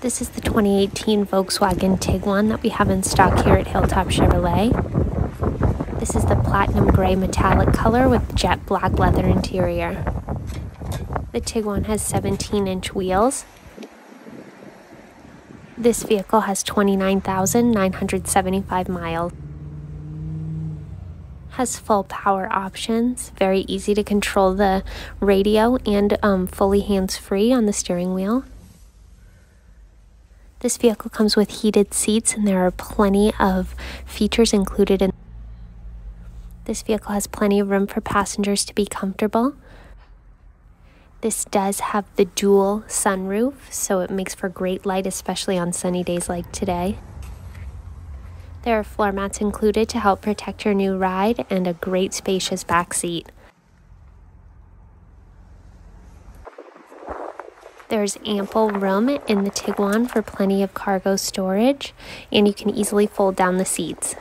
This is the 2018 Volkswagen Tiguan that we have in stock here at Hilltop Chevrolet. This is the platinum gray metallic color with jet black leather interior. The Tiguan has 17 inch wheels. This vehicle has 29,975 miles. Has full power options, very easy to control the radio and um, fully hands free on the steering wheel. This vehicle comes with heated seats and there are plenty of features included in this vehicle has plenty of room for passengers to be comfortable. This does have the dual sunroof, so it makes for great light, especially on sunny days like today. There are floor mats included to help protect your new ride and a great spacious back seat. There's ample room in the Tiguan for plenty of cargo storage, and you can easily fold down the seats.